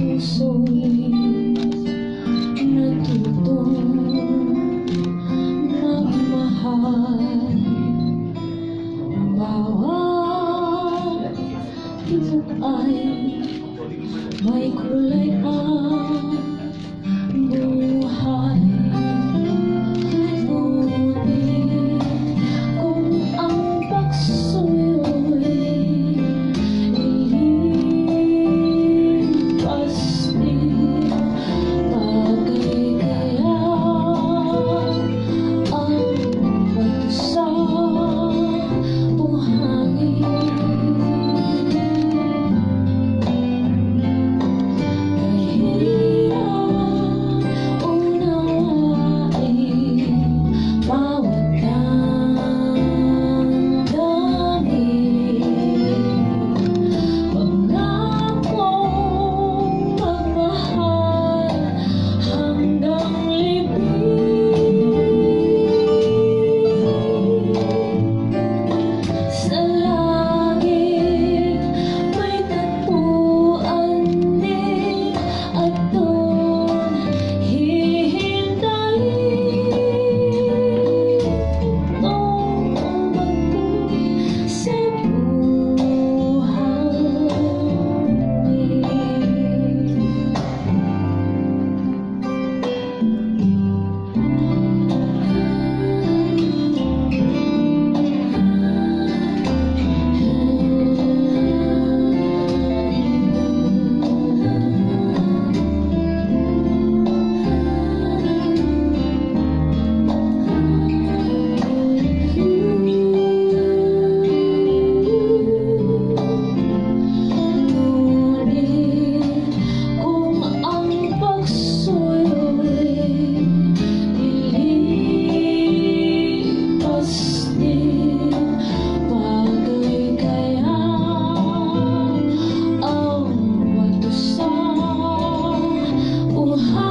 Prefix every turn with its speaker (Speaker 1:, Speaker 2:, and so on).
Speaker 1: free soul. Hard.